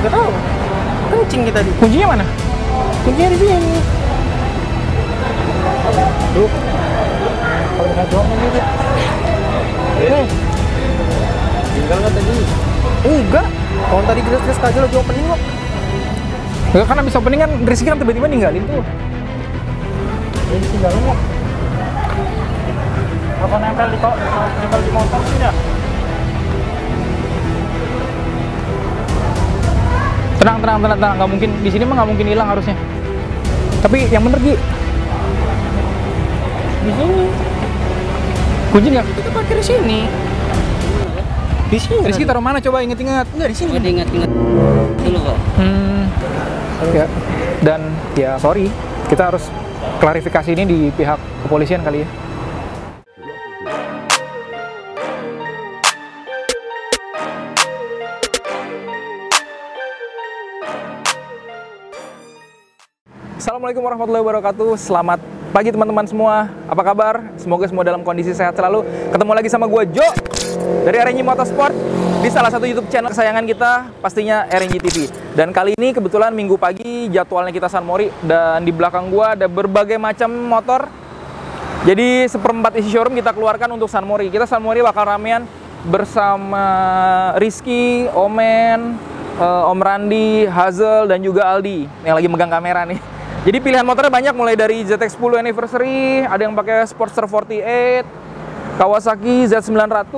Gak tahu. Kencing kita di. Kuncinya mana? Kuncinya di sini. Duh. Kalau nggak doang ini. Nih. Tinggal nggak tadi? Enggak. Kalau tadi jelas-jelas kagak lagi opening kok. Enggak kan habis opening kan Rizky kan tiba-tiba ninggalin tuh. Ini tinggal kok. Apa nempel di kok? Nempel di motor sih ya? Tenang, tenang, tenang, tenang. Nggak mungkin di sini mah nggak mungkin hilang harusnya. Tapi yang bener Gi, Di sini. kunci nggak? Kita parkir di sini. Di sini. Rizky taruh mana coba inget-inget. Enggak di sini. Nggak diingat-ingat dulu kok. Hmm. Ya. Dan ya sorry, kita harus klarifikasi ini di pihak kepolisian kali ya. Assalamualaikum warahmatullahi wabarakatuh. Selamat pagi teman-teman semua. Apa kabar? Semoga semua dalam kondisi sehat selalu. Ketemu lagi sama gue Jo dari RNG Motorsport di salah satu YouTube channel kesayangan kita, pastinya RNG TV. Dan kali ini kebetulan minggu pagi jadwalnya kita San Mori dan di belakang gue ada berbagai macam motor. Jadi seperempat isi showroom kita keluarkan untuk San Mori. Kita San Mori bakal ramean bersama Rizky, Omen, eh, Om Randi, Hazel, dan juga Aldi yang lagi megang kamera nih. Jadi pilihan motornya banyak mulai dari ZX10 Anniversary, ada yang pakai Sportster 48, Kawasaki Z900.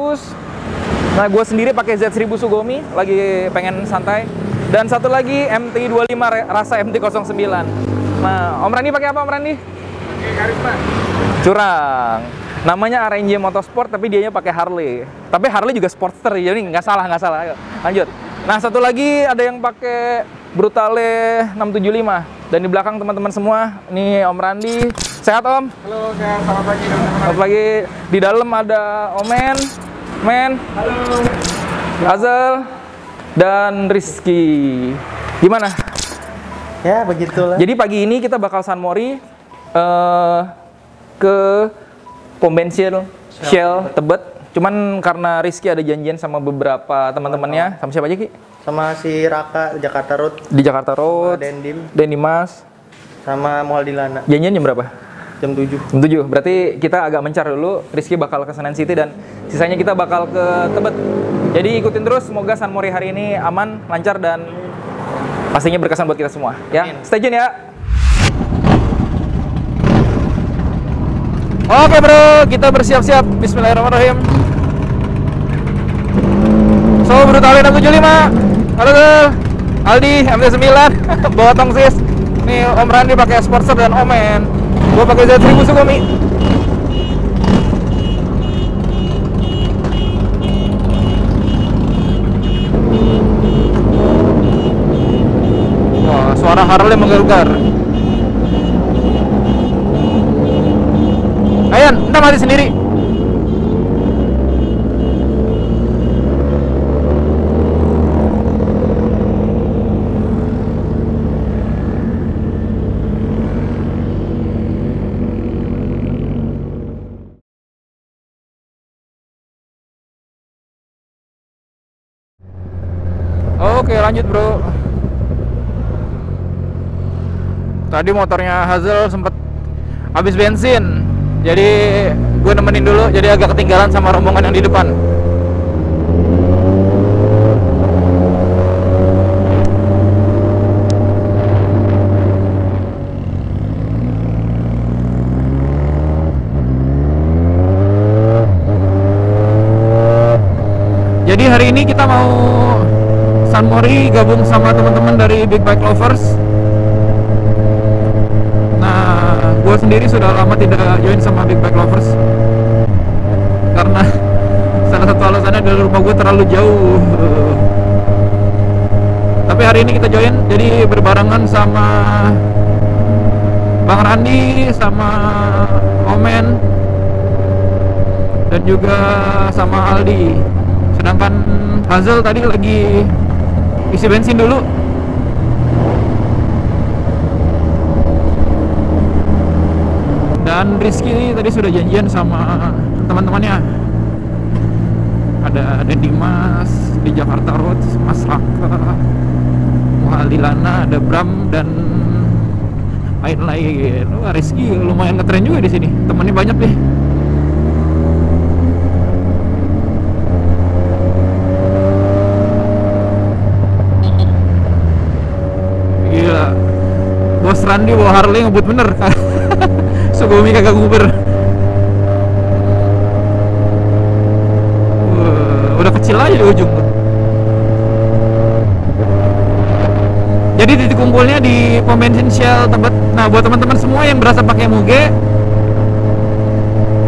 Nah, gue sendiri pakai Z1000 Sugumi, lagi pengen santai. Dan satu lagi MT25 re- rasa MT09. Nah, Om Randi pakai apa Om Randi? Curang. Namanya RNJ Motorsport tapi dianya pakai Harley. Tapi Harley juga Sportster jadi nggak salah nggak salah. Ayo, lanjut. Nah satu lagi ada yang pakai Brutale 675 dan di belakang teman-teman semua nih Om Randi. Sehat Om? Halo, saya selamat pagi teman-teman. Selamat pagi. Di dalam ada Omen, Men, Halo. Hazel, dan Rizky. Gimana? Ya begitulah. Jadi pagi ini kita bakal San Mori eh, ke pom bensin Shell Tebet. Cuman karena Rizky ada janjian sama beberapa teman-temannya, sama siapa aja Ki? sama si Raka Jakarta Road, Di Jakarta Road, Dendim, dan Dimas. sama Mualdilana Janjian jam berapa? jam 7. Jam 7. Berarti kita agak mencar dulu. Rizky bakal ke Senen City dan sisanya kita bakal ke Tebet. Jadi ikutin terus. Semoga San Mori hari ini aman, lancar dan pastinya berkesan buat kita semua. Ya, stay tune ya. Oke bro, kita bersiap-siap. Bismillahirrahmanirrahim. So, Brutale 675. Halo, Gel. Aldi, MT9. Bawa tongsis. Nih, Om Randi pakai Sportster dan Omen. Gua pakai Z1000 Sugumi. Wah, suara Harley menggerugar. Ayan, entah mati sendiri. Oke lanjut bro. Tadi motornya Hazel sempet habis bensin. Jadi gue nemenin dulu. Jadi agak ketinggalan sama rombongan yang di depan. Jadi hari ini kita mau San Mori gabung sama teman-teman dari Big Bike Lovers. Nah, gue sendiri sudah lama tidak join sama Big Bike Lovers karena salah satu alasannya dari rumah gue terlalu jauh. Tapi hari ini kita join, jadi berbarengan sama Bang Randi, sama Omen, dan juga sama Aldi. Sedangkan Hazel tadi lagi isi bensin dulu. Dan Rizky tadi sudah janjian sama teman-temannya. Ada ada Dimas di Jakarta Road, Mas Raka, Alilana ada Bram dan lain-lain Rizky lumayan ngetren juga di sini temennya banyak deh Gila Bos Randi bawa Harley ngebut bener Sugumi kagak nguber Udah kecil aja di ujung Jadi titik kumpulnya di pom bensin Shell Tebet. Nah, buat teman-teman semua yang berasa pakai Muge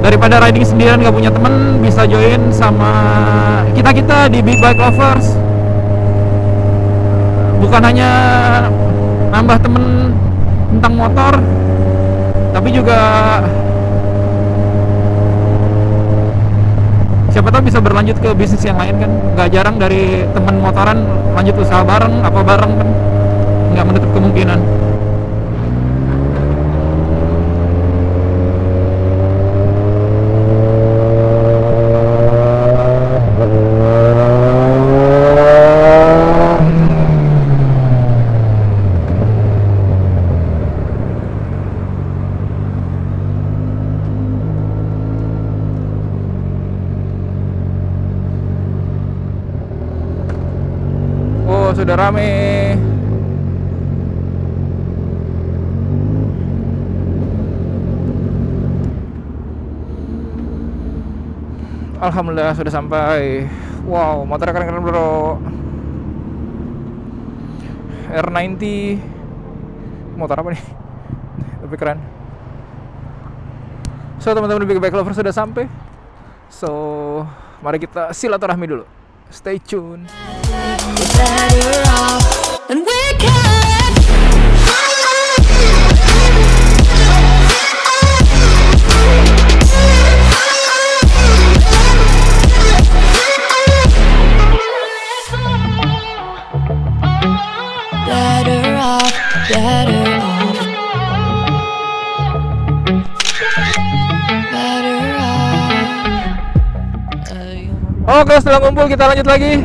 daripada riding sendirian nggak punya temen bisa join sama kita kita di Big Bike Lovers. Bukan hanya nambah temen tentang motor, tapi juga siapa tahu bisa berlanjut ke bisnis yang lain kan. Nggak jarang dari temen motoran lanjut usaha bareng, apa bareng kan nggak menutup kemungkinan Oh, sudah rame. Alhamdulillah sudah sampai. Wow, motor keren-keren bro. R90 motor apa nih? Tapi keren. So teman-teman Big Bike Lover sudah sampai. So mari kita silaturahmi dulu. Stay tune. Oke setelah ngumpul kita lanjut lagi.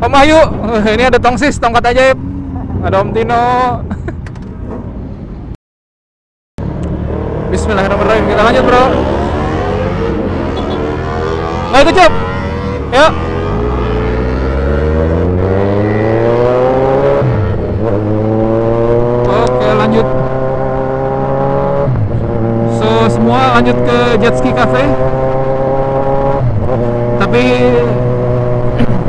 Om Ayu Ini ada tongsis, tongkat ajaib. Ada Om Tino. Bismillahirrahmanirrahim. Kita lanjut bro. Ayo kecap Yuk. Oke lanjut. So semua lanjut ke Jet Ski Cafe tapi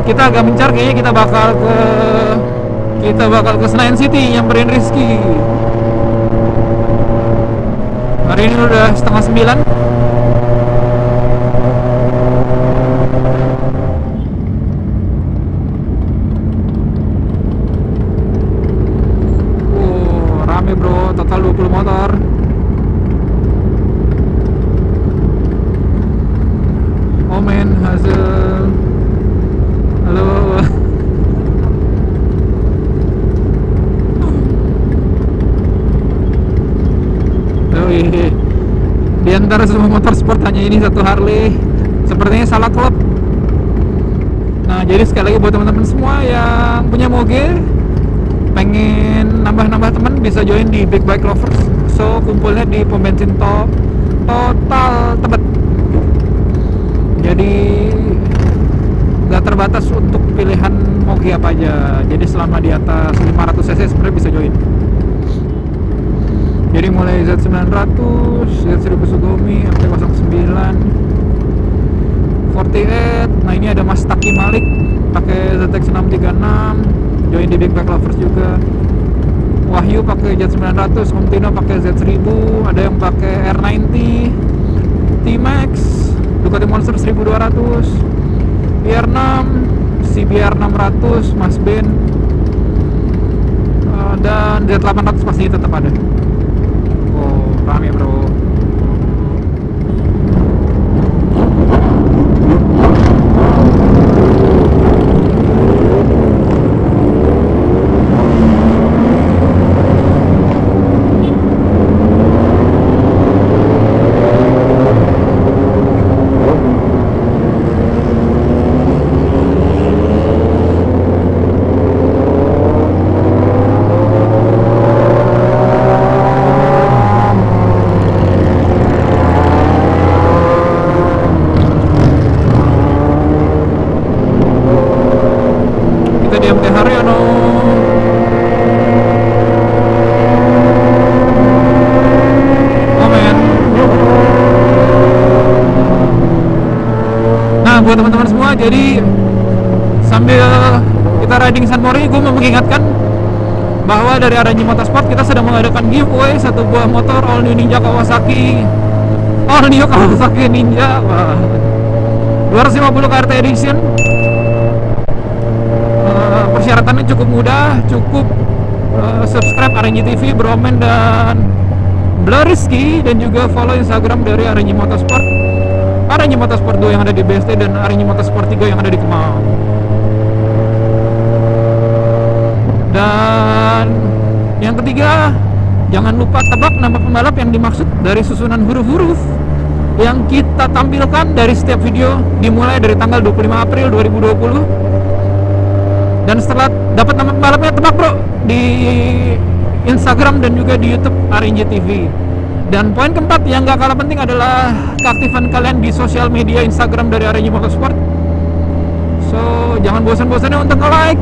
kita agak mencar kayaknya kita bakal ke kita bakal ke Senayan City nyamperin Rizky. Hari ini udah setengah sembilan Uh, rame bro total 20 motor Omen hasil halo Oh, iya. di antara semua motor sport hanya ini satu Harley. Sepertinya salah klub. Nah jadi sekali lagi buat teman-teman semua yang punya moge pengen nambah-nambah teman bisa join di Big Bike Lovers. So kumpulnya di pom bensin to total tebet. Jadi nggak terbatas untuk pilihan moge apa aja. Jadi selama di atas 500 cc sebenarnya bisa join jadi mulai Z900, Z1000 Sugumi, MT-09 48 nah ini ada Mas Taki Malik pakai ZX 636 join di Big Bike Lovers juga. Wahyu pakai Z900 Om Tino pakai Z1000 ada yang pakai R90 T-Max Ducati Monster 1200 BR6 CBR 600 Mas Ben Eh, dan Z800 pasti tetap ada oh rame bro dari Aranji Motorsport kita sedang mengadakan giveaway satu buah motor all new Ninja Kawasaki. All new Kawasaki Ninja wah. 250 KRT Edition. Eh, persyaratannya cukup mudah cukup eh, subscribe RNG TV Bromen dan Bluriski dan juga follow Instagram dari RNG Motorsport. RNG Motorsport 2 yang ada di BST dan RNG Motorsport 3 yang ada di Kemang. Dan yang ketiga jangan lupa tebak nama pembalap yang dimaksud dari susunan huruf-huruf yang kita tampilkan dari setiap video dimulai dari tanggal 25 April 2020 dan setelah dapat nama pembalapnya tebak bro di Instagram dan juga di YouTube RNG TV dan poin keempat yang gak kalah penting adalah keaktifan kalian di sosial media Instagram dari RNG Motorsport. So jangan bosan-bosannya untuk nge-like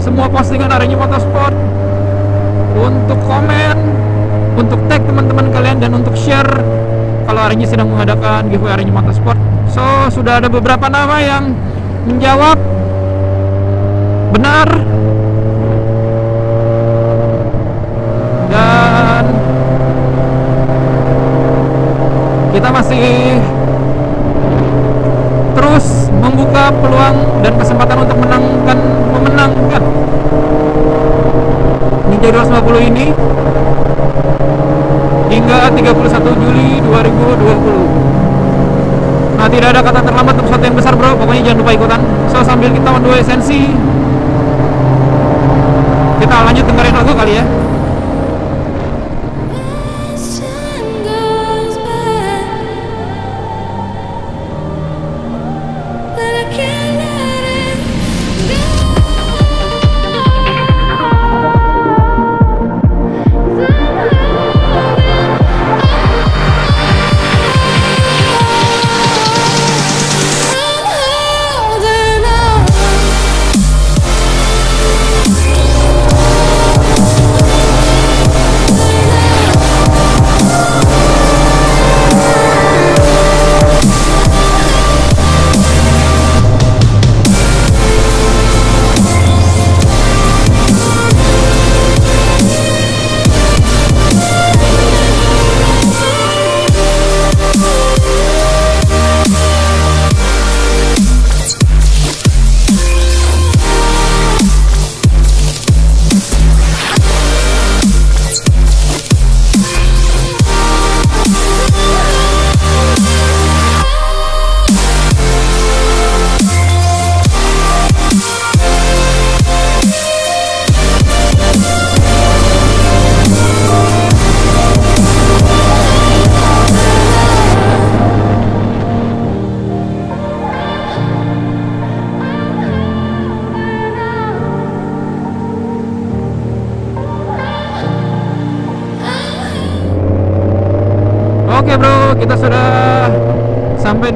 semua postingan RNG Motorsport untuk komen untuk tag teman-teman kalian dan untuk share kalau RNG sedang mengadakan giveaway RNG Motorsport. So sudah ada beberapa nama yang menjawab. Benar. Dan kita masih terus membuka peluang dan kesempatan untuk menangkan memenangkan Ninja 250 ini hingga 31 Juli 2020 nah tidak ada kata terlambat untuk sesuatu yang besar bro. Pokoknya jangan lupa ikutan. So sambil kita way esensi kita lanjut dengerin lagu kali ya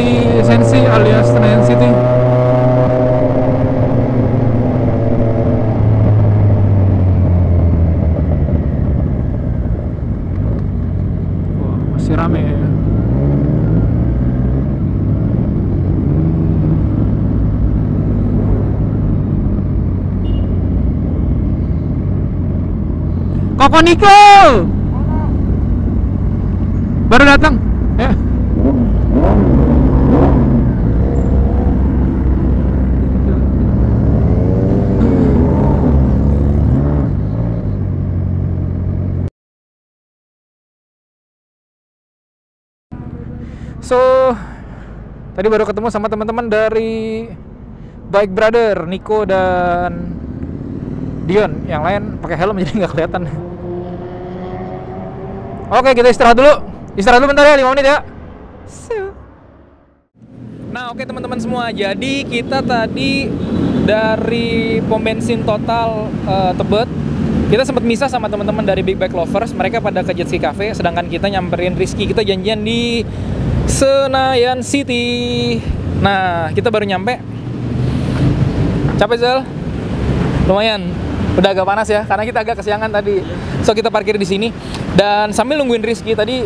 di Sensi alias Senayan City. Wah, masih rame ya. Koko Niko! Baru datang. Ya. So, tadi baru ketemu sama teman-teman dari Bike Brother, Nico dan Dion. Yang lain pakai helm jadi nggak kelihatan. Oke, kita istirahat dulu. Istirahat dulu bentar ya, 5 menit ya. Nah, oke teman-teman semua. Jadi kita tadi dari pom bensin total eh, Tebet kita sempat misah sama teman-teman dari Big Bike Lovers. Mereka pada ke Jet Ski Cafe, sedangkan kita nyamperin Rizky. Kita janjian di Senayan City. Nah, kita baru nyampe. Capek Zal? Lumayan. Udah agak panas ya, karena kita agak kesiangan tadi. So kita parkir di sini dan sambil nungguin Rizky tadi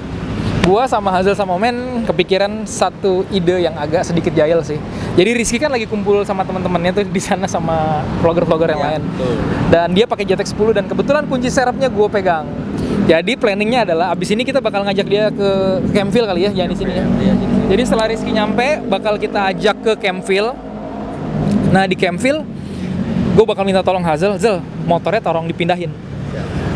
gua sama Hazel sama Omen kepikiran satu ide yang agak sedikit jahil sih. Jadi Rizky kan lagi kumpul sama teman-temannya tuh di sana sama vlogger-vlogger yang lain. Dan dia pakai JTX 10 dan kebetulan kunci serepnya gue pegang. Jadi planningnya adalah abis ini kita bakal ngajak dia ke Campville kali ya, jangan di sini ya. Jadi setelah Rizky nyampe, bakal kita ajak ke Campville. Nah di Campville, gue bakal minta tolong Hazel, Zel, motornya tolong dipindahin.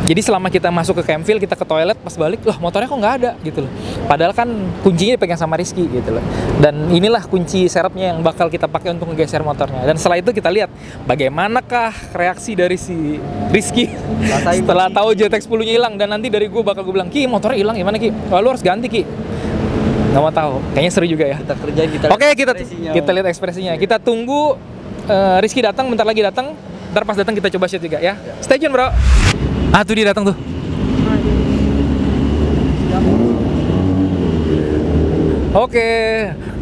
Jadi selama kita masuk ke Campville, kita ke toilet, pas balik, loh motornya kok nggak ada gitu loh. Padahal kan kuncinya dipegang sama Rizky gitu loh. Dan inilah kunci serepnya yang bakal kita pakai untuk ngegeser motornya. Dan setelah itu kita lihat bagaimanakah reaksi dari si Rizky setelah tahu JTX 10-nya hilang. Dan nanti dari gue bakal gue bilang, Ki motornya hilang gimana Ki? Wah, lu harus ganti Ki. Nggak mau tahu, kayaknya seru juga ya. Kita kerjain kita. Oke kita kita lihat ekspresinya. Kita tunggu eh, Rizky datang, bentar lagi datang. Ntar pas datang kita coba shoot juga ya. Stay tune bro. Ah tuh dia datang tuh. Oke,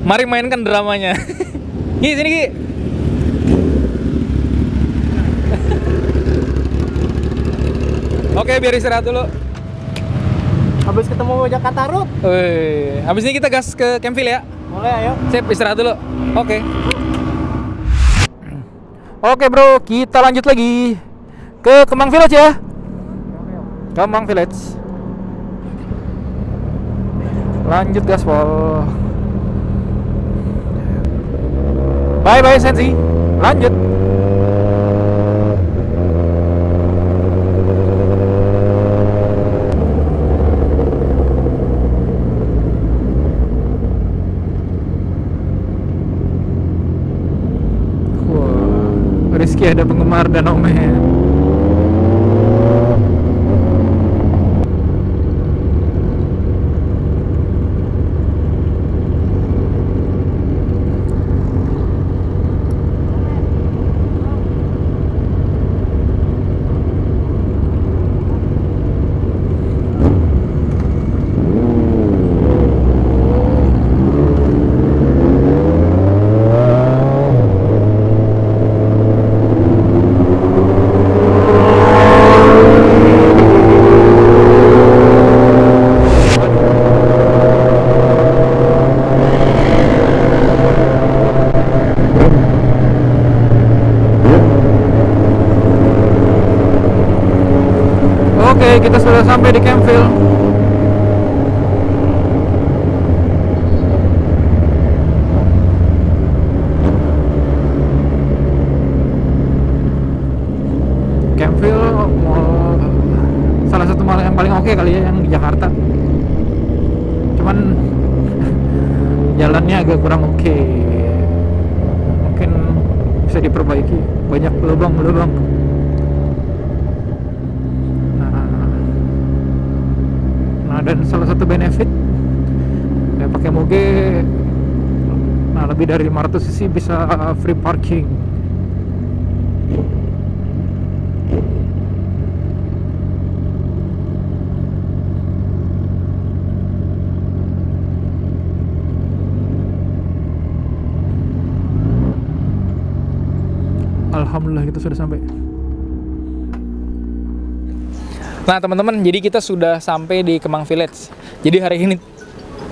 mari mainkan dramanya. Ki sini Ki. Oke, biar istirahat dulu. Habis ketemu Jakarta Road. Wih, habis ini kita gas ke Campville ya. Mulai ayo. Sip, istirahat dulu. Oke. Oke bro, kita lanjut lagi ke Kemang Village ya. Kemang Village. Lanjut gaspol. Bye bye Sensi. Lanjut. Rizky ada penggemar dan Omen. Oke, kita sudah sampai di Campville. Campville mall salah satu mall yang paling oke kali ya yang di Jakarta. Cuman jalannya agak kurang oke. Mungkin bisa diperbaiki. Banyak lubang-lubang. Nah, nah dan salah satu benefit ya pakai moge nah lebih dari 500 cc bisa free parking Alhamdulillah kita sudah sampai Nah teman-teman, jadi kita sudah sampai di Kemang Village. Jadi hari ini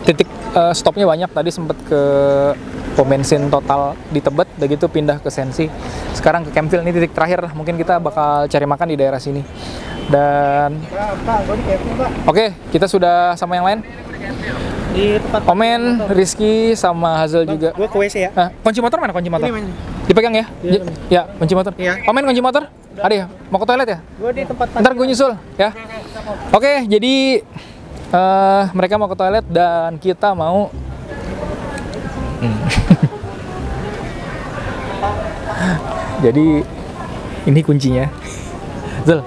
titik eh, stopnya banyak. Tadi sempat ke pom bensin total di Tebet, udah gitu pindah ke Sensi. Sekarang ke Campville ini titik terakhir. lah. Mungkin kita bakal cari makan di daerah sini. Dan oke, kita sudah sama yang lain. Di tempat Omen, Rizky, sama Hazel juga. Gue ke WC ya. Ah, kunci motor mana kunci motor? Ini. Dipegang ya? J- Ya, kunci motor. Iya. Omen kunci motor? Ada ya? Mau ke toilet ya? Gue di tempat Ntar gue nyusul ya. Oke, jadi eh, mereka mau ke toilet dan kita mau. Jadi ini kuncinya. Zel.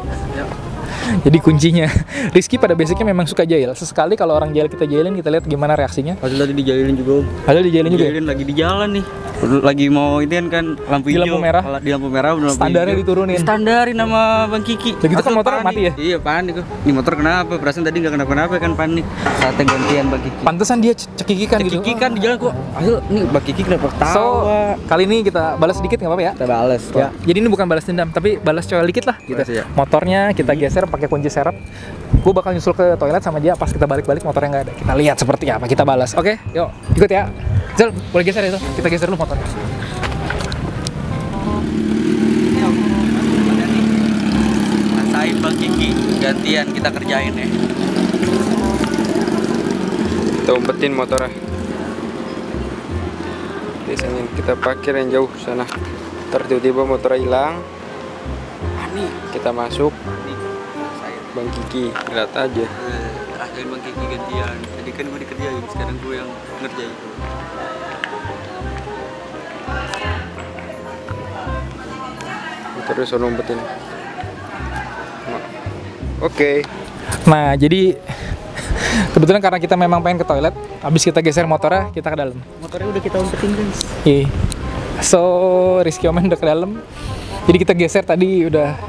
Jadi kuncinya Rizky pada basicnya memang suka jahil. Sesekali kalau orang jahil kita jahilin kita lihat gimana reaksinya. Padahal tadi dijalin juga. Om. Padahal dijailin juga. ya? Dijalin lagi di jalan nih. lagi mau ini kan lampu Di hijau. lampu merah? Di lampu merah udah lampu Standarnya hijau. diturunin. Standarin sama Bang Kiki. Begitu kan Langsung motor panik. mati ya? Iya panik. Ini motor kenapa? Perasaan tadi nggak kenapa-napa kan panik. Saatnya gantian Bang Kiki. Pantesan dia ce- cekikikan gitu. Kiki kan di jalan kok. Ayo nih Bang Kiki kenapa tawa? So, kali ini kita balas sedikit nggak apa-apa ya? kita balas. Ya, jadi ini bukan balas dendam, tapi balas coel dikit lah gitu. Ya. Motornya kita geser pakai kunci serep. Gue bakal nyusul ke toilet sama dia pas kita balik-balik motornya nggak ada. Kita lihat seperti apa, kita balas. Oke, yuk ikut ya. Zel, boleh geser ya Zel? Kita geser dulu motornya. Rasain Bang Kiki. Gantian kita kerjain ya. kita umpetin motornya biasanya kita parkir yang jauh sana ntar tiba-tiba motornya hilang kita masuk. Bang Kiki lihat aja Eh, Rasain Bang Kiki gantian. Tadi kan gue dikerjain, sekarang gue yang ngerjain. motornya sono umpetin Ma- oke Nah, jadi kebetulan karena kita memang pengen ke toilet, habis kita geser motornya, kita ke dalam. Motornya udah kita umpetin guys. Iya. So, Rizky Omen udah ke dalam. Jadi kita geser tadi udah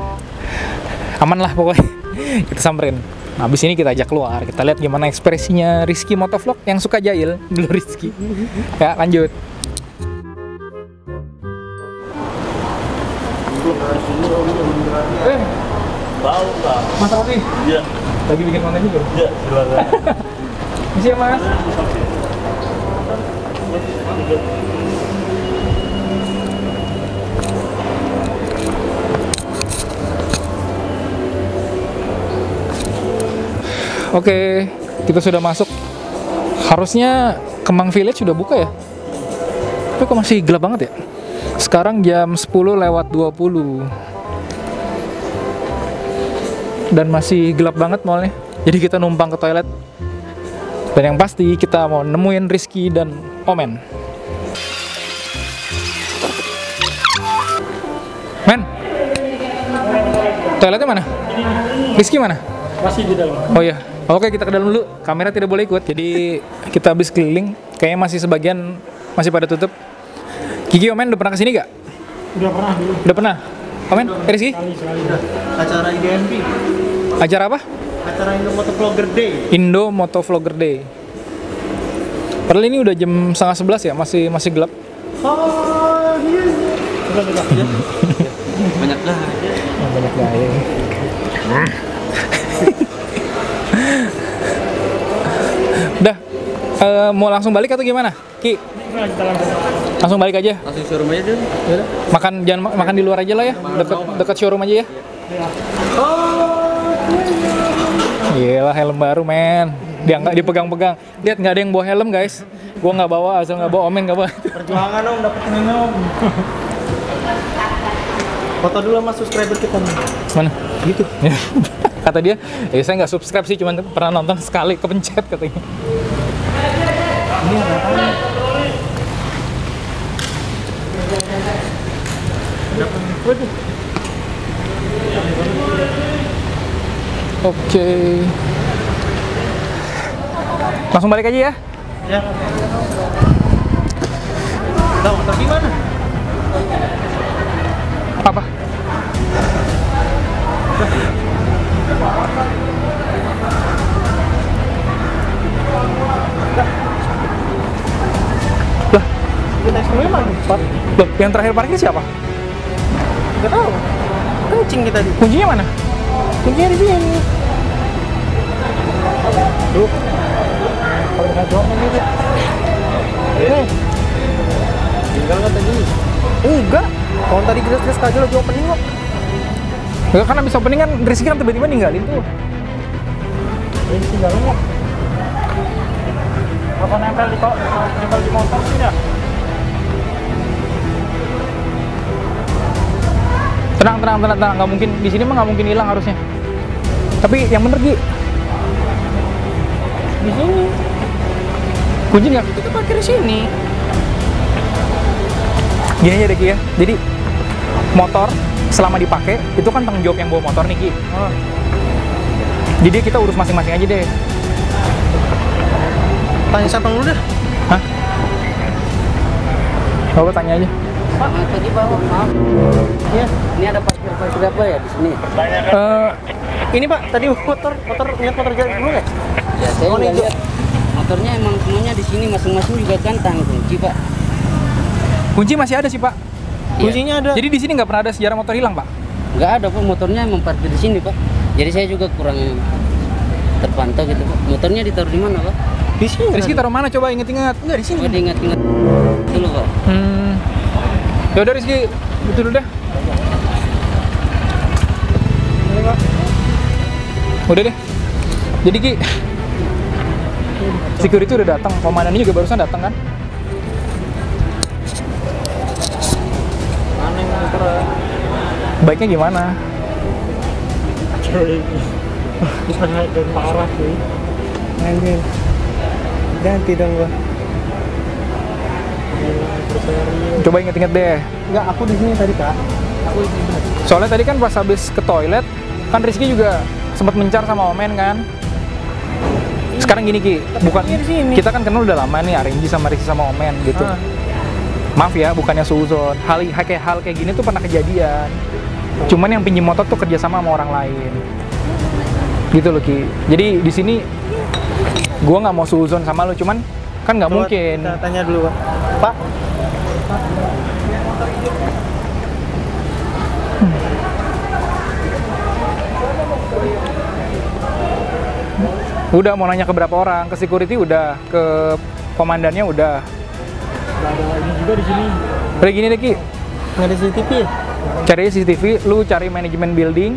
aman lah pokoknya. Kita samperin. Nah, Habis ini kita ajak keluar, kita lihat gimana ekspresinya Rizky Motovlog yang suka jahil, dulu Rizky. Ya, lanjut. Eh, Tahu nggak? Mas Roti, Iya. lagi bikin konten juga? Iya, silakan. Ya, Mas. Oke, kita sudah masuk. Harusnya Kemang Village sudah buka ya? Tapi kok masih gelap banget ya? Sekarang jam 10 lewat 20. Dan masih gelap banget mallnya. Jadi kita numpang ke toilet. Dan yang pasti kita mau nemuin Rizky dan Omen. Men, toiletnya mana? Rizky mana? Masih di dalam. Oh iya, oke kita ke dalam dulu. Kamera tidak boleh ikut. Jadi kita habis keliling. Kayaknya masih sebagian masih pada tutup. Kiki Omen udah pernah ke sini gak? Udah pernah dulu Udah pernah. Omen, eh, Rizky? sekali sekali. Acara IDMP. Acara apa? Acara Indo Motovlogger Day. Indo Motovlogger Day. Padahal ini udah jam setengah sebelas ya, masih masih gelap. Oh, iya. Banyak lah. Oh, banyak gaya. Udah, eh, mau langsung balik atau gimana? Ki, langsung. balik aja. Langsung showroom aja deh. Makan jangan ma- makan di luar aja lah ya, dekat dekat showroom aja ya. Iya lah helm baru men. Dia nggak dipegang-pegang. Lihat nggak ada yang bawa helm guys. Gua nggak bawa, asal nggak bawa omen nggak bawa. Perjuangan om, om. Foto dulu sama subscriber kita nih. Mana? Gitu. Kata dia, eh saya nggak subscribe sih, cuma pernah nonton sekali kepencet katanya. Ini ada apa? Oke. Langsung balik aja ya. Ya. Tahu, tapi mana? Apa? Lah, loh, yang terakhir parkir siapa? Gak tahu. Kencing kita di. Kuncinya mana? Kuncinya di sini. Tuh. Kalau nggak doang. Eh. Tinggal nggak tadi? Enggak. Kalau tadi jelas-jelas aja lagi opening kok. Enggak kan abis opening kan Rizky kan tiba-tiba ninggalin tuh. Ini tinggal nggak? Apa nempel di kok nempel di motor sih ya? Tenang, tenang, tenang, tenang. Nggak mungkin di sini mah nggak mungkin hilang harusnya. Tapi yang bener Gi, Di sini. kunci nggak? Kita parkir di sini. Gini aja deh Ki ya. Jadi motor selama dipakai itu kan tanggung jawab yang bawa motor nih Ki. Oh. Jadi kita urus masing-masing aja deh. Tanya siapa dulu dah? Hah? Bapak tanya aja. Selamat pagi Pak, maaf. Iya. Ini ada parkir-parkir apa ya di sini? Eh, Ini Pak, tadi motor motor lihat motor jalan dulu nggak? Ya saya Oh, lihat. Motornya emang semuanya di sini masing-masing juga kantang kunci Pak. kunci masih ada sih, Pak. Iya. Kuncinya ada. Jadi di sini nggak pernah ada sejarah motor hilang, Pak. Nggak ada Pak, motornya emang parkir di sini Pak. Jadi saya juga kurang terpantau gitu Pak. Motornya ditaruh di mana Pak? di sini. Rizky taruh mana coba inget-inget. Enggak di sini. Coba diingat-ingat dulu Pak. Hmm. Ya udah Rizky, itu dulu dah. Udah deh. Jadi Ki, security udah datang, komandannya juga barusan datang kan? Baiknya gimana? Bisa dan parah cuy. Anjir. Ganti dong gua. Coba inget-inget deh. Enggak, aku di sini tadi kak. Aku di sini. Soalnya tadi kan pas habis ke toilet, kan Rizky juga sempat mencar sama Omen kan? Sekarang gini Ki, bukan iya di sini. kita kan kenal udah lama nih Arenji sama Rizky sama Omen gitu. Ah. Maaf ya, bukannya suzon. Hal hal kayak hal kayak gini tuh pernah kejadian. Cuman yang pinjam motor tuh kerjasama sama orang lain. Gitu loh Ki. Jadi di sini gua nggak mau suzon sama lu, cuman kan nggak mungkin. Kita tanya dulu, Pak. Pak, Udah mau nanya ke berapa orang, ke security udah, ke komandannya udah. ada ini juga di sini. Udah gini deh Ki, Nggak ada CCTV ya? Cari CCTV, lu cari manajemen building.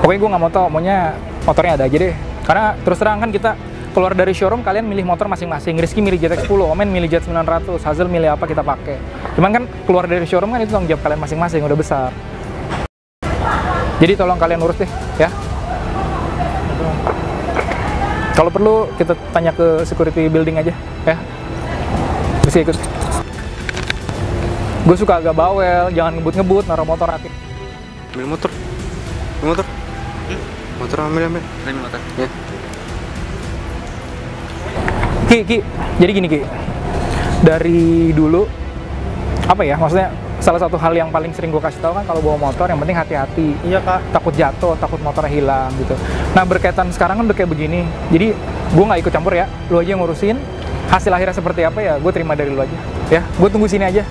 Pokoknya gue nggak mau tau, maunya motornya ada aja deh. Karena terus terang kan kita keluar dari showroom kalian milih motor masing-masing. Rizky milih ZX 10, Omen milih Jet 900, Hazel milih apa kita pakai. Cuman kan keluar dari showroom kan itu tanggung jawab kalian masing-masing, udah besar. Jadi tolong kalian urus deh, ya. Kalau perlu kita tanya ke security building aja, ya. Bisa ikut. Gue suka agak bawel, jangan ngebut-ngebut, naruh motor hati. Ambil motor. Ambil motor. Motor ambil ambil. Ambil motor. Ya. Ki, Ki, jadi gini Ki, dari dulu apa ya, maksudnya salah satu hal yang paling sering gue kasih tahu kan kalau bawa motor yang penting hati-hati, Iya kak. takut jatuh, takut motornya hilang gitu. Nah berkaitan sekarang kan udah kayak begini, jadi gue nggak ikut campur ya, lu aja yang ngurusin. Hasil akhirnya seperti apa ya, gue terima dari lu aja. Ya, gue tunggu sini aja.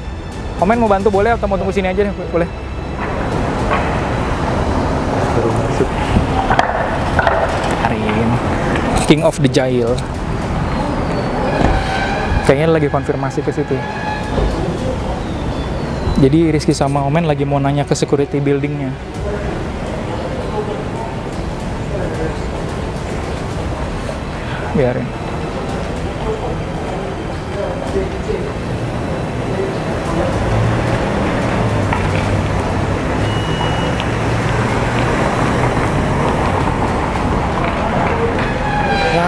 Komen mau bantu boleh atau mau tunggu sini aja deh, boleh. Arin, King of the Jail. Kayaknya lagi konfirmasi ke situ. Jadi Rizky sama Omen lagi mau nanya ke security buildingnya. Biarin.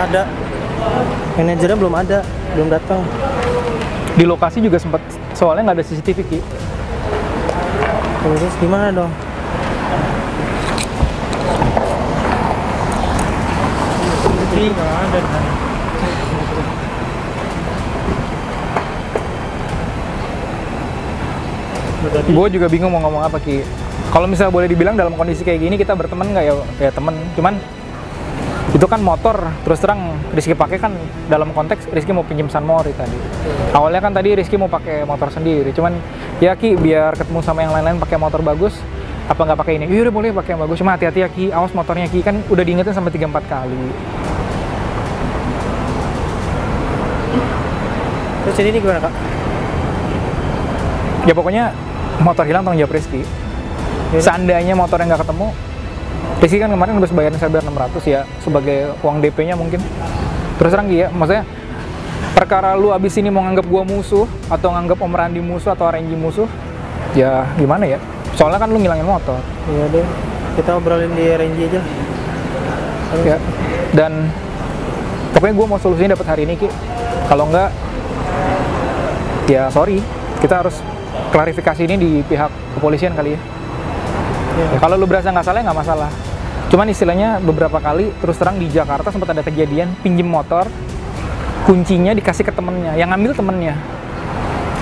Ada. Manajernya belum ada, belum datang. Di lokasi juga sempat soalnya nggak ada CCTV Ki. Terus gimana dong? Nggak ada. Gue juga bingung mau ngomong apa Ki. Kalau misalnya boleh dibilang dalam kondisi kayak gini kita berteman nggak ya? Ya temen. Cuman itu kan motor terus terang Rizky pakai kan dalam konteks Rizky mau pinjam San Mori tadi. Awalnya kan tadi Rizky mau pakai motor sendiri. Cuman ya Ki biar ketemu sama yang lain-lain pakai motor bagus apa nggak pakai ini? Iya udah boleh pakai yang bagus. Cuma hati-hati ya Ki, awas motornya Ki kan udah diingetin sampai 3 4 kali. Terus jadi ini gimana kak? Ya pokoknya motor hilang tanggung jawab Rizky. Seandainya motor yang nggak ketemu, Rizky kan kemarin habis bayarin saya bayar 600 ya sebagai uang DP-nya mungkin. Terus terang ya, maksudnya perkara lu abis ini mau nganggap gua musuh atau nganggap Om Randi musuh atau RNG musuh, ya gimana ya? Soalnya kan lu ngilangin motor. Iya deh. Kita obrolin di RNG aja. Ya. Dan pokoknya gua mau solusinya dapat hari ini Ki. Kalau enggak, ya sorry, kita harus klarifikasi ini di pihak kepolisian kali ya. Ya, kalau lu berasa nggak salah ya nggak masalah. Cuman istilahnya beberapa kali terus terang di Jakarta sempat ada kejadian pinjem motor, kuncinya dikasih ke temennya, yang ngambil temennya.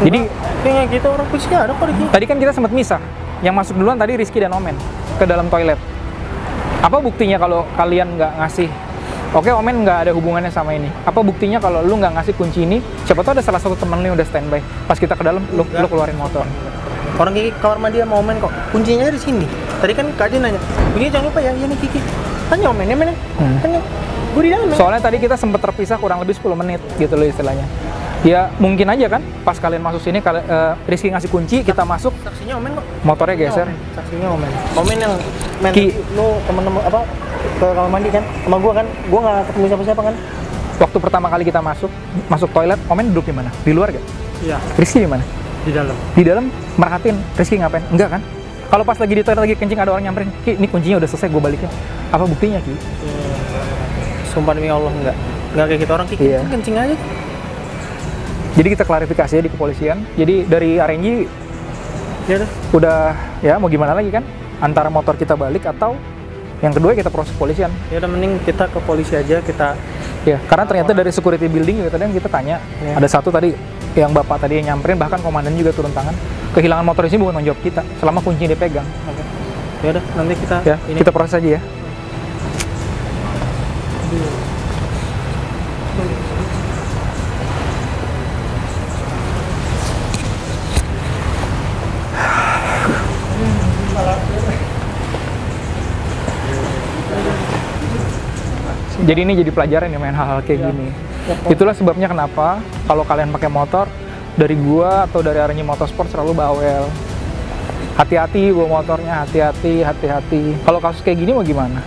Jadi Kayaknya gitu orang polisi ada kok tadi kan kita sempat misah. Yang masuk duluan tadi Rizky dan Omen ke dalam toilet. Apa buktinya kalau kalian nggak ngasih? Oke, Omen nggak ada hubungannya sama ini. Apa buktinya kalau lu nggak ngasih kunci ini? Siapa tahu ada salah satu temen lu yang udah standby. Pas kita ke dalam, lu, lu keluarin motor. Orang Kiki kamar mandi sama Omen kok. Kuncinya di sini. Tadi kan Kak Adi nanya, "Kuncinya jangan lupa ya." Iya nih Kiki. Tanya Omen, ya men. Hmm. Tanya. Gue di dalam ya. Soalnya tadi kita sempat terpisah kurang lebih 10 menit gitu loh istilahnya. Ya mungkin aja kan pas kalian masuk sini kali, eh, Rizky ngasih kunci, kita masuk, Saksinya Omen kok. motornya geser. Saksinya Omen. Omen yang men Ki. lu temen-temen apa ke kamar mandi kan sama gua kan gua nggak ketemu siapa-siapa kan Waktu pertama kali kita masuk, masuk toilet, Omen duduk di mana? Di luar gak? iya Rizky di mana? di dalam Di dalam merhatiin Rizky ngapain? Enggak kan? Kalau pas lagi di toilet lagi kencing ada orang nyamperin, Ki, ini kuncinya udah selesai, gue balikin. Apa buktinya, Ki? sumpah demi Allah enggak enggak kayak gitu orang Kiki Iya. kan kencing aja Jadi kita klarifikasi ya di kepolisian. Jadi dari RNG ya udah udah ya mau gimana lagi kan? Antara motor kita balik atau yang kedua kita proses kepolisian. ya udah mending kita ke polisi aja kita Ya, karena ternyata dari security building juga tadi yang kita tanya, Iya. ada satu tadi yang bapak tadi yang nyamperin bahkan komandan juga turun tangan. Kehilangan motor di sini bukan tanggung jawab kita, selama kuncinya dipegang. ya udah nanti kita Ya, ini kita proses aja ya. Jadi ini jadi pelajaran ya main hal-hal kayak gini. Itulah sebabnya kenapa kalau kalian pakai motor dari gua atau dari Aranyi Motorsport selalu bawel. Hati-hati bawa motornya, hati-hati, hati-hati. Kalau kasus kayak gini mau gimana?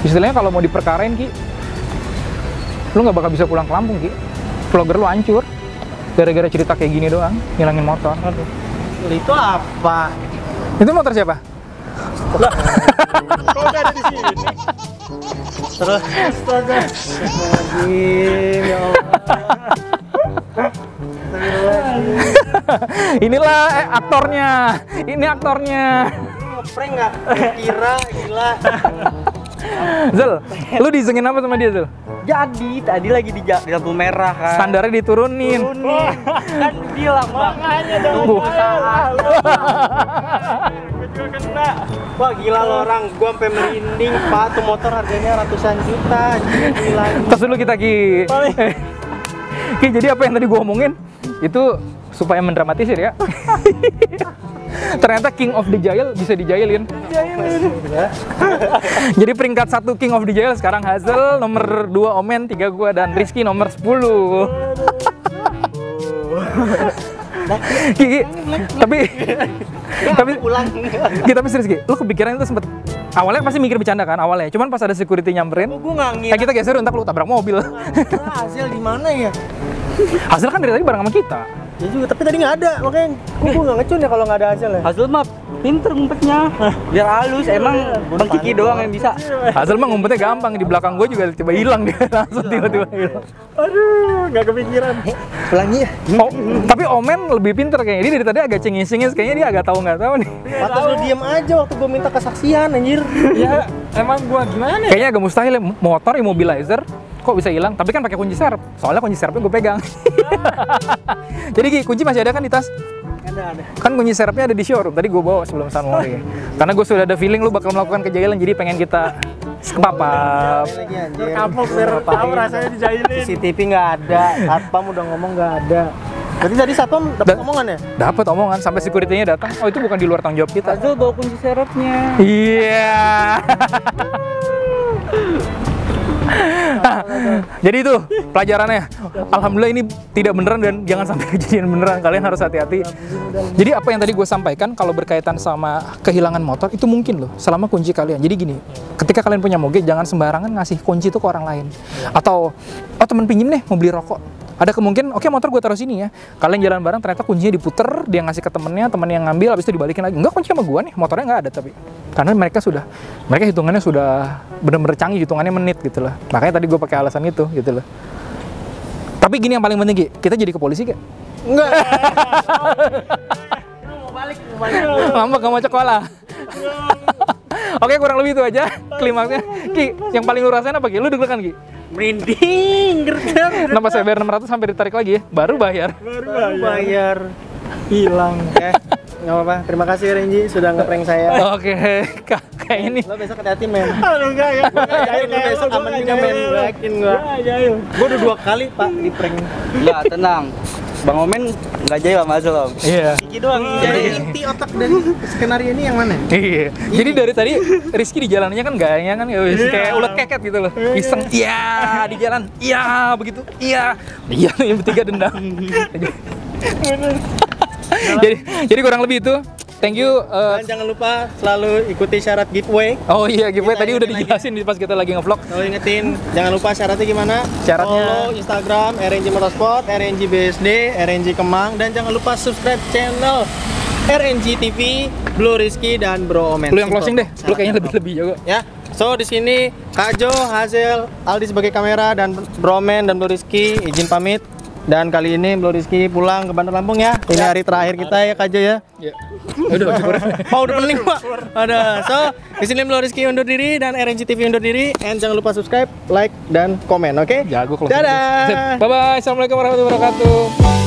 Istilahnya kalau mau diperkarain Ki, lu nggak bakal bisa pulang ke Lampung Ki. Vlogger lu hancur gara-gara cerita kayak gini doang, ngilangin motor. Aduh. itu apa Itu motor siapa? kok udah ada di sini terus? Astaga. Astagfirullahaladzim, ya Allah Inilah eh, aktornya. Ini aktornya. ngeprank nggak? Kira gila Zel, lu diizinin apa sama dia Zel? Jadi tadi lagi di, lampu merah kan. Standarnya diturunin. kan bilang makanya dong Bu. gue juga kena wah gila lo orang gue sampai merinding pak tuh motor harganya ratusan juta gila Terus dulu kita Ki. Ki, jadi apa yang tadi gua omongin itu supaya mendramatisir ya. Ternyata King of the Jail bisa dijailin. Jadi peringkat satu King of the Jail sekarang Hazel, nomor 2 Omen, 3 gua dan Rizky nomor 10. Ki, Ki, tapi tapi pulang Ki, tapi serius Ki, lu kepikiran itu sempet awalnya pasti mikir bercanda kan awalnya, cuman pas ada security nyamperin, gue nggak ngira kayak kita geser entar lu tabrak mobil. hasil di mana ya Hasil kan dari tadi bareng sama kita. Ya juga tapi tadi nggak ada. Makanya gue gue nggak ngecun ya kalau nggak ada hasil ya Hasil mah pinter ngumpetnya. Biar halus emang Bang Kiki doang yang bisa. Hasil mah ngumpetnya gampang di belakang gue juga tiba hilang dia. Langsung tiba-tiba hilang. aduh nggak kepikiran. Pelangi ya? Oh, tapi Omen lebih pinter kayaknya. Dia dari tadi agak cengis-cengis, kayaknya dia agak tahu nggak tahu. Nih. Pantas lu diem aja waktu gue minta kesaksian anjir. Ya emang gua gimana ya? Kayaknya agak mustahil ya motor immobilizer kok bisa hilang? Tapi kan pakai kunci serep. Soalnya kunci serepnya gue pegang. Jadi Ki, kunci masih ada kan di tas? Ada ada. Kan kunci serepnya ada di showroom. Tadi gue bawa sebelum San Mori karena gue sudah ada feeling lu bakal melakukan kejailan jadi pengen kita kepapap. Anjir. Kapok biar tahu rasanya dijailin CCTV nggak ada. Satpam udah ngomong nggak ada. Berarti tadi satpam dapat Da- omongan ya? Dapat omongan sampai security-nya datang. Oh itu bukan di luar tanggung jawab kita. Hasil bawa kunci serepnya. Iya. Jadi itu pelajarannya. Alhamdulillah ini tidak beneran dan jangan sampai kejadian beneran. Kalian harus hati-hati. Jadi apa yang tadi gue sampaikan kalau berkaitan sama kehilangan motor itu mungkin loh selama kunci kalian. Jadi gini, ketika kalian punya moge jangan sembarangan ngasih kunci itu ke orang lain. Atau oh temen pinjem deh mau beli rokok. Ada kemungkinan, oke motor gue taruh sini ya. Kalian jalan bareng ternyata kuncinya diputer, dia ngasih ke temennya, temennya yang ngambil, habis itu dibalikin lagi. Enggak kunci sama gue nih, motornya nggak ada tapi. Karena mereka sudah, mereka hitungannya sudah bener-bener canggih, hitungannya menit gitu loh. Makanya tadi gue pakai alasan itu gitu loh. Tapi gini yang paling penting Ki, kita jadi ke polisi gak? enggak Ngambek gak mau sekolah. Oke kurang lebih itu aja klimaksnya. Ki, yang paling lu rasain apa Ki? Lu deg-degan Ki? Merinding, gercep. Saya bayar 600 sampai ditarik lagi ya? Baru bayar. Baru bayar. Hilang. Eh, nggak apa-apa. Terima kasih Renji sudah ngeprank saya. Oke, Kak, kayak ini. Lo besok hati-hati men. Aduh enggak ya. Lo besok aman juga men. Gue yakin gua. Gue udah dua kali pak di prank. Ya tenang. Bang Omen nggak jahil sama Azul om. Iya. Kiki doang. Jadi inti otak dari skenario ini yang mana? Iya. Jadi dari tadi Rizky di jalannya kan gayanya kan ya wis, kayak ulet keket gitu loh. Iseng, iya di jalan, iya begitu, iya, iya yang bertiga dendam. jadi jadi kurang lebih itu. Thank you. uh, Dan jangan lupa selalu ikuti syarat giveaway. oh iya, giveaway Kita tadi udah dijelasin di pas kita lagi ngevlog. Selalu ingetin, jangan lupa syaratnya gimana? Syaratnya- Follow Instagram RNG Motorsport, RNG BSD, RNG Kemang, dan jangan lupa subscribe channel RNG TV, Blue Rizky dan Bro Omen. Lu yang closing deh. Lu kayaknya lebih lebih jago. Ya, so di sini Kajo, Hazel, Aldi sebagai kamera dan Bromen dan Blue Rizky izin pamit. Dan kali ini Blue Rizky pulang ke Bandar Lampung ya. Ini hari terakhir kita ya Kajo ya. Iya. Udah syukur. Mau udah pening pak. Ada. So di sini Blue Rizky undur diri dan RNG TV undur diri. And jangan lupa subscribe, like dan komen. Oke? Jago closing. Dadah. Bye bye. Assalamualaikum warahmatullahi wabarakatuh.